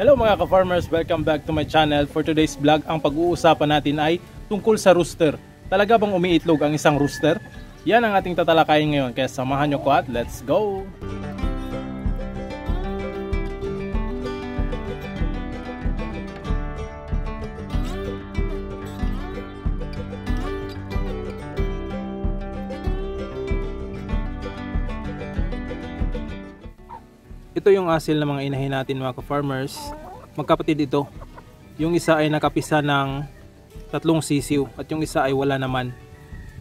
Hello mga ka-farmers, welcome back to my channel. For today's vlog, ang pag-uusapan natin ay tungkol sa rooster. Talaga bang umiitlog ang isang rooster? Yan ang ating tatalakayin ngayon, kaya samahan nyo ko at let's go! Ito yung asil ng mga inahin natin mga ka-farmers. Magkapatid ito. Yung isa ay nakapisa ng tatlong sisiw at yung isa ay wala naman.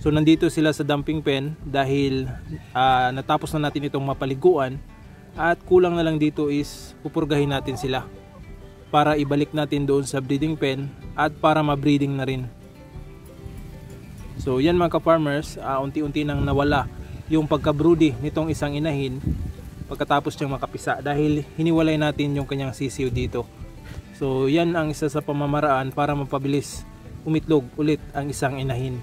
So nandito sila sa dumping pen dahil uh, natapos na natin itong mapaliguan at kulang na lang dito is pupurgahin natin sila para ibalik natin doon sa breeding pen at para ma-breeding na rin. So yan mga ka-farmers, uh, unti-unti nang nawala yung pagka-broody nitong isang inahin pagkatapos niyang makapisa dahil hiniwalay natin yung kanyang sisiw dito. So yan ang isa sa pamamaraan para mapabilis umitlog ulit ang isang inahin.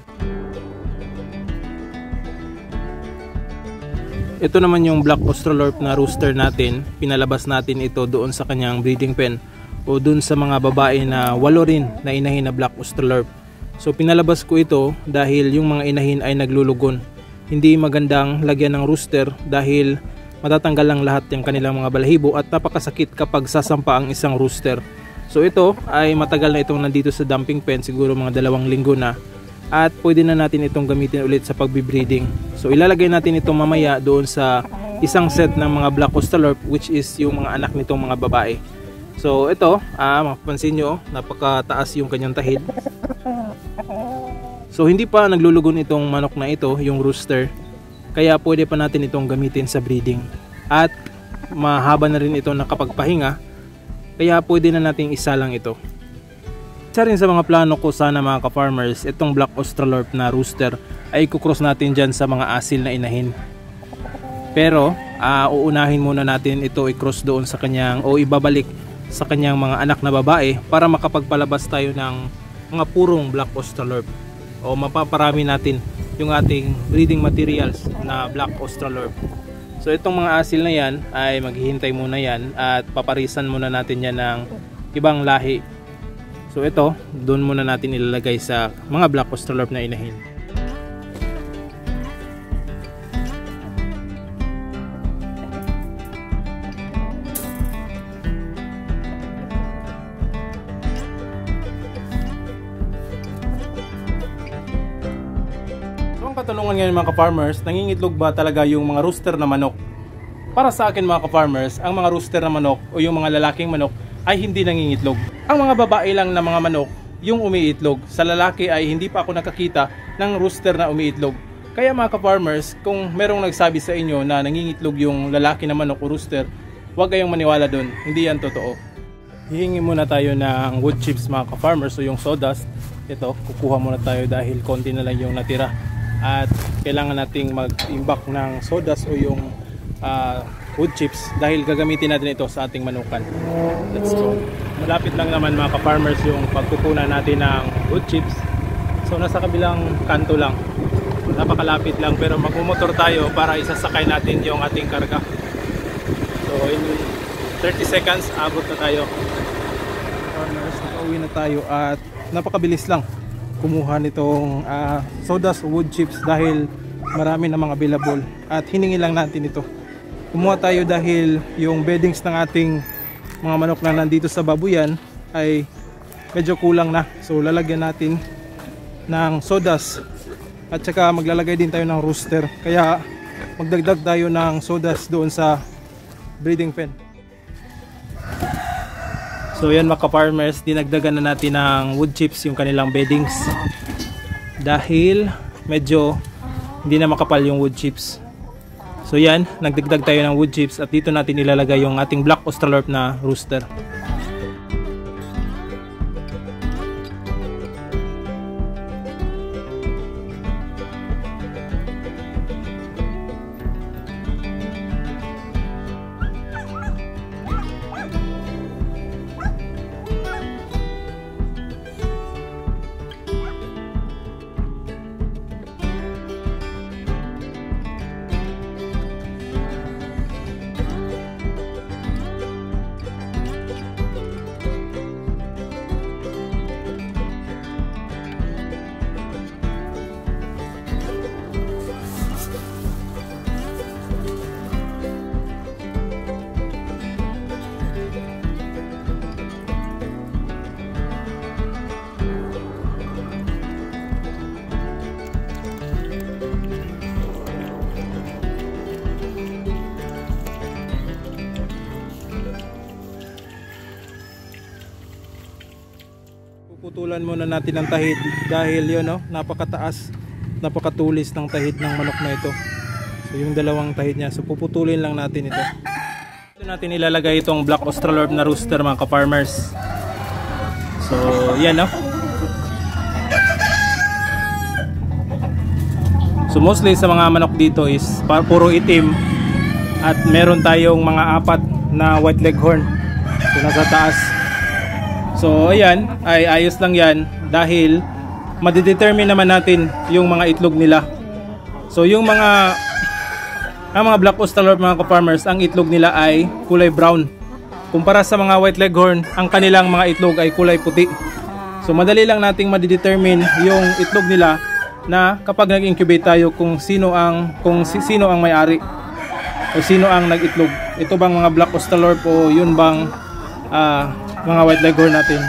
Ito naman yung black australorp na rooster natin. Pinalabas natin ito doon sa kanyang breeding pen o doon sa mga babae na walo rin na inahin na black australorp. So pinalabas ko ito dahil yung mga inahin ay naglulugon. Hindi magandang lagyan ng rooster dahil matatanggal lang lahat yung kanilang mga balahibo at napakasakit kapag sasampa ang isang rooster. So ito ay matagal na itong nandito sa dumping pen, siguro mga dalawang linggo na. At pwede na natin itong gamitin ulit sa pagbibreeding. So ilalagay natin ito mamaya doon sa isang set ng mga black costalorp which is yung mga anak nitong mga babae. So ito, ah, mapapansin nyo, napakataas yung kanyang tahid. So hindi pa naglulugon itong manok na ito, yung rooster. Kaya pwede pa natin itong gamitin sa breeding. At mahaba na rin ito nakapagpahinga. Kaya pwede na nating isa lang ito. Isa rin sa mga plano ko sana mga ka-farmers, itong Black Australorp na rooster ay kukross natin dyan sa mga asil na inahin. Pero uh, uunahin muna natin ito i-cross doon sa kanyang o ibabalik sa kanyang mga anak na babae para makapagpalabas tayo ng mga purong Black Australorp o mapaparami natin yung ating breeding materials na Black Australorp. So itong mga asil na yan ay maghihintay muna yan at paparisan muna natin yan ng ibang lahi. So ito, doon muna natin ilalagay sa mga Black Australorp na inahin. Katanungan ngayon mga ka-farmers, nangingitlog ba talaga yung mga rooster na manok? Para sa akin mga ka-farmers, ang mga rooster na manok o yung mga lalaking manok ay hindi nangingitlog. Ang mga babae lang na mga manok yung umiitlog. Sa lalaki ay hindi pa ako nakakita ng rooster na umiitlog. Kaya mga ka-farmers, kung merong nagsabi sa inyo na nangingitlog yung lalaki na manok o rooster, huwag kayong maniwala doon. Hindi yan totoo. Hihingi muna tayo ng wood chips mga ka-farmers o yung sawdust. Ito, kukuha muna tayo dahil konti na lang yung natira at kailangan nating mag-imbak ng sodas o yung uh, wood chips dahil gagamitin natin ito sa ating manukan. Let's go. Malapit lang naman mga ka-farmers yung pagkukunan natin ng wood chips. So nasa kabilang kanto lang. Napakalapit lang pero magmumotor tayo para isasakay natin yung ating karga. So in 30 seconds abot na tayo. Farmers nakauwi na tayo at napakabilis lang kumuha nitong uh, sodas wood chips dahil marami na available. At hiningi lang natin ito. Kumuha tayo dahil yung beddings ng ating mga manok na nandito sa babuyan ay medyo kulang na. So lalagyan natin ng sodas at saka maglalagay din tayo ng rooster. Kaya magdagdag tayo ng sodas doon sa breeding pen So yan mga farmers dinagdagan na natin ng wood chips yung kanilang beddings. Dahil medyo hindi na makapal yung wood chips. So yan, nagdagdag tayo ng wood chips at dito natin ilalagay yung ating black australorp na rooster. Puputulan muna natin ang tahid dahil yun no, napakataas, napakatulis ng tahid ng manok na ito. So yung dalawang tahid niya. So puputulin lang natin ito. Ito natin ilalagay itong Black Australorp na rooster mga ka-farmers. So yan no. So mostly sa mga manok dito is puro itim at meron tayong mga apat na white leghorn. So nasa taas. So ayan, ay ayos lang yan dahil madidetermine naman natin yung mga itlog nila. So yung mga ang mga black Australorp mga ka-farmers, ang itlog nila ay kulay brown. Kumpara sa mga white leghorn, ang kanilang mga itlog ay kulay puti. So madali lang nating madidetermine yung itlog nila na kapag nag-incubate tayo kung sino ang kung si, sino ang may-ari o sino ang nag-itlog. Ito bang mga black Australorp o yun bang ah, mga white leghorn natin?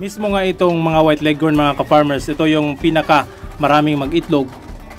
Mismo nga itong mga white leghorn mga ka-farmers, ito yung pinaka maraming mag-itlog.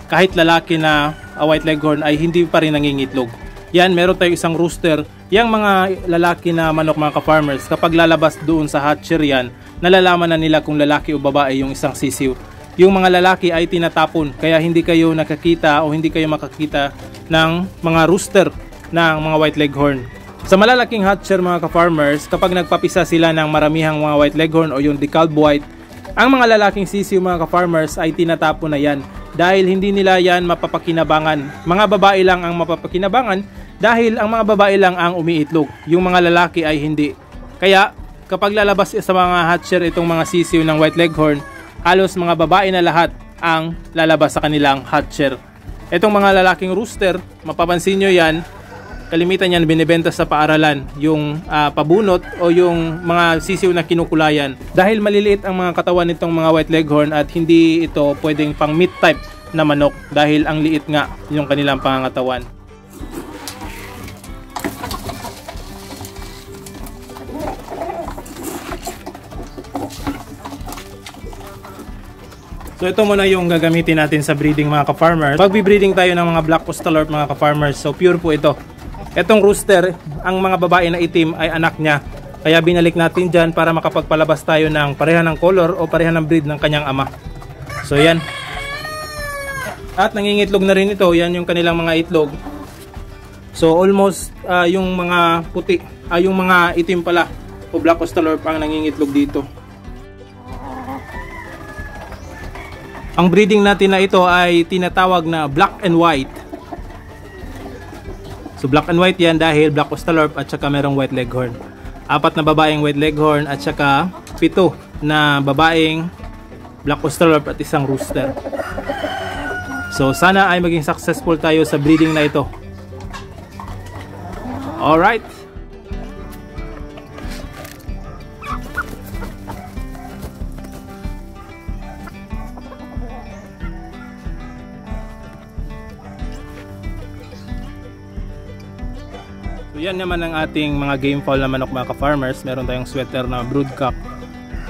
Kahit lalaki na ah, white leghorn ay hindi pa rin nangingitlog. Yan, meron tayong isang rooster. Yang mga lalaki na manok mga ka-farmers, kapag lalabas doon sa hatchery yan, nalalaman na nila kung lalaki o babae yung isang sisiw. Yung mga lalaki ay tinatapon, kaya hindi kayo nakakita o hindi kayo makakita ng mga rooster ng mga white leghorn. Sa malalaking hatcher mga ka-farmers, kapag nagpapisa sila ng maramihang mga white leghorn o yung decalb white, ang mga lalaking sisiw mga ka-farmers ay tinatapon na yan dahil hindi nila yan mapapakinabangan. Mga babae lang ang mapapakinabangan dahil ang mga babae lang ang umiitlog. Yung mga lalaki ay hindi. Kaya kapag lalabas sa mga hatcher itong mga sisiw ng white leghorn, halos mga babae na lahat ang lalabas sa kanilang hatcher. Itong mga lalaking rooster, mapapansin nyo yan, kalimitan yan binibenta sa paaralan yung ah, pabunot o yung mga sisiw na kinukulayan dahil maliliit ang mga katawan nitong mga white leghorn at hindi ito pwedeng pang meat type na manok dahil ang liit nga yung kanilang pangangatawan So ito muna yung gagamitin natin sa breeding mga ka-farmers. Pag-breeding tayo ng mga black Australorp mga ka-farmers. So pure po ito. Etong rooster, ang mga babae na itim ay anak niya. Kaya binalik natin dyan para makapagpalabas tayo ng pareha ng color o pareha ng breed ng kanyang ama. So yan. At nangingitlog na rin ito. Yan yung kanilang mga itlog. So almost ah, yung mga puti, ah, yung mga itim pala o black Australorp ang nangingitlog dito. Ang breeding natin na ito ay tinatawag na black and white. So black and white yan dahil black Australorp at saka merong white leghorn. Apat na babaeng white leghorn at saka pito na babaeng black Australorp at isang rooster. So sana ay maging successful tayo sa breeding na ito. Alright. Yan naman ang ating mga game fowl na manok mga ka-farmers. Meron tayong sweater na broodcock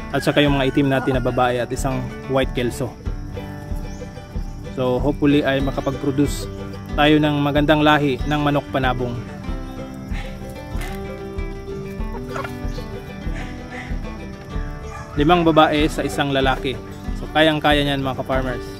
at saka yung mga itim natin na babae at isang white kelso. So hopefully ay makapag-produce tayo ng magandang lahi ng manok panabong. Limang babae sa isang lalaki. So kayang-kaya niyan mga ka-farmers.